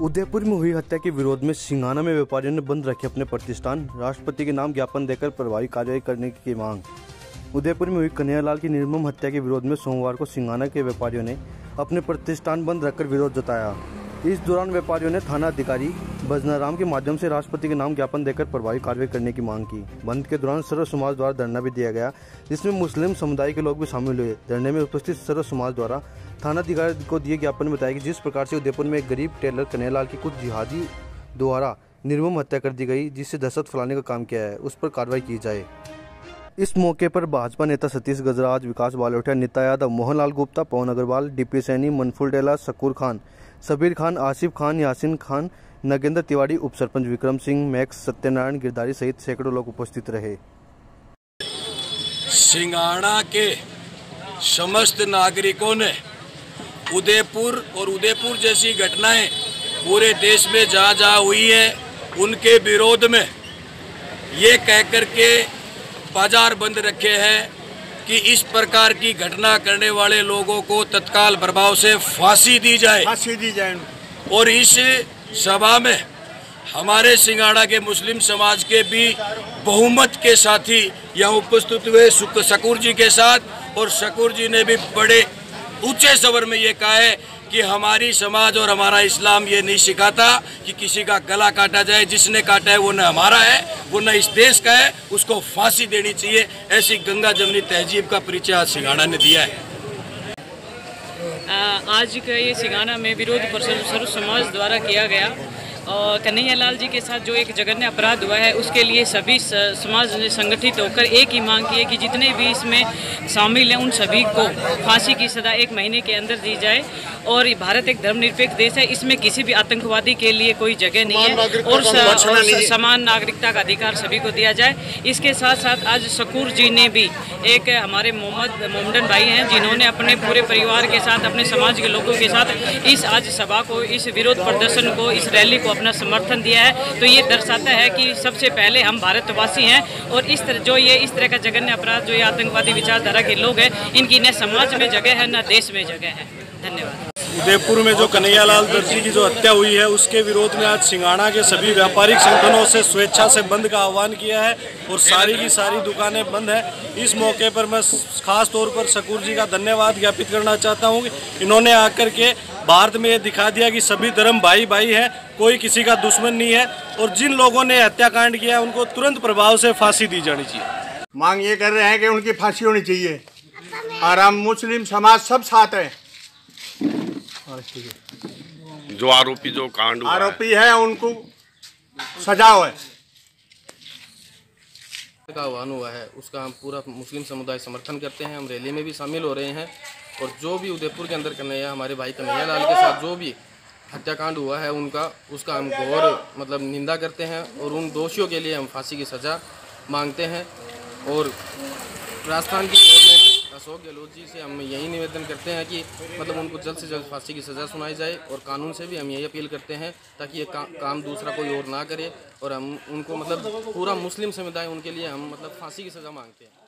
उदयपुर में हुई हत्या के विरोध में सिंगाना में व्यापारियों ने बंद रखे अपने प्रतिष्ठान। राष्ट्रपति के नाम ज्ञापन देकर प्रभावी कार्रवाई करने की मांग। उदयपुर में हुई कन्हैयालाल की निर्मम हत्या के विरोध में सोमवार को सिंगाना के व्यापारियों ने अपने प्रतिष्ठान बंद रखकर विरोध जताया। इस दौरान व्यापारियों ने थाना अधिकारी बजनाराम के माध्यम से राष्ट्रपति के नाम ज्ञापन देकर प्रभावी कार्रवाई करने की मांग की। बंद के दौरान सर्व समाज द्वारा धरना भी दिया गया, जिसमें मुस्लिम समुदाय के लोग भी शामिल हुए। धरने में उपस्थित सर्व समाज द्वारा थाना अधिकारी को दिए ज्ञापन में बताया कि जिस प्रकार से उदयपुर में एक गरीब टेलर कन्हैयालाल की कुछ जिहादी द्वारा निर्मम हत्या कर दी गई, जिससे दहशत फैलाने का काम किया है, उस पर कार्रवाई की जाए। इस मौके पर भाजपा नेता सतीश गजराज, विकास बालोटिया, नीता यादव, मोहनलाल गुप्ता, पवन अग्रवाल, डीपी सैनी, मनफुल डेला, शकूर खान सबीर खान, आसिफ खान, यासिन खान नगेंद्र तिवारी उप सरपंच विक्रम सिंह मैक्स सत्यनारायण गिरधारी सहित सैकड़ों लोग उपस्थित रहे। सिंगाड़ा के समस्त नागरिकों ने उदयपुर और उदयपुर जैसी घटनाएँ पूरे देश में जहाँ जहाँ हुई है। उनके विरोध में ये कह कर के बाज़ार बंद रखे हैं कि इस प्रकार की घटना करने वाले लोगों को तत्काल प्रभाव से फांसी दी जाए। फांसी दी जाए। और इस सभा में हमारे सिंगाड़ा के मुस्लिम समाज के भी बहुमत के साथी यहाँ उपस्थित हुए शकूर जी के साथ और शकूर जी ने भी बड़े ऊँचे स्वर में ये कहा है कि हमारी समाज और हमारा इस्लाम ये नहीं सिखाता कि किसी का गला काटा जाए, जिसने काटा है वो न हमारा है, वो न इस देश का है, उसको फांसी देनी चाहिए। ऐसी गंगा जमनी तहजीब का परिचय आज सिंगाना ने दिया है। आज का ये सिगाना में विरोध प्रदर्शन सर्व समाज द्वारा किया गया। कन्हैया लाल जी के साथ जो एक जघन्य अपराध हुआ है उसके लिए सभी समाज ने संगठित होकर एक ही मांग की है कि जितने भी इसमें शामिल हैं उन सभी को फांसी की सज़ा एक महीने के अंदर दी जाए। और भारत एक धर्मनिरपेक्ष देश है इसमें किसी भी आतंकवादी के लिए कोई जगह नहीं है। और, और समान नागरिकता का अधिकार सभी को दिया जाए। इसके साथ साथ आज शकूर जी ने भी एक हमारे मोहम्मद मोमडन भाई हैं जिन्होंने अपने पूरे परिवार के साथ अपने समाज के लोगों के साथ इस आज सभा को इस विरोध प्रदर्शन को इस रैली को अपना समर्थन दिया है। तो ये दर्शाता है कि सबसे पहले हम भारतवासी हैं और इस तरह जो ये, इस तरह का जघन्य अपराध, जो ये आतंकवादी विचारधारा के लोग हैं, इनकी न समाज में जगह है, न देश में जगह है। धन्यवाद। उदयपुर में जो कन्हैयालाल दर्जी की जो हत्या हुई है, उसके विरोध में आज सिंगाड़ा के सभी व्यापारिक संगठनों से स्वेच्छा से बंद का आह्वान किया है और सारी की सारी दुकानें बंद है। इस मौके पर मैं खास तौर पर शकूर जी का धन्यवाद ज्ञापित करना चाहता हूँ। इन्होंने आकर के भारत में ये दिखा दिया कि सभी धर्म भाई भाई हैं, कोई किसी का दुश्मन नहीं है और जिन लोगों ने हत्याकांड किया है, उनको तुरंत प्रभाव से फांसी दी जानी चाहिए। मांग ये कर रहे हैं कि उनकी फांसी होनी चाहिए। और हम मुस्लिम समाज सब साथ हैं। जो आरोपी जो कांड आरोपी है उनको सजा है। का आह्वान हुआ है उसका हम पूरा मुस्लिम समुदाय समर्थन करते हैं हम रैली में भी शामिल हो रहे हैं और जो भी उदयपुर के अंदर कन्हैया हमारे भाई कन्हैया लाल के साथ जो भी हत्याकांड हुआ है उनका उसका हम गौर मतलब निंदा करते हैं और उन दोषियों के लिए हम फांसी की सज़ा मांगते हैं और राजस्थान की गवर्नमेंट अशोक गहलोत जी से हम यही निवेदन करते हैं कि मतलब उनको जल्द से जल्द फांसी की सज़ा सुनाई जाए और कानून से भी हम यही अपील करते हैं ताकि ये का, काम दूसरा कोई और ना करे और हम उनको मतलब पूरा मुस्लिम समुदाय उनके लिए हम मतलब फांसी की सज़ा मांगते हैं।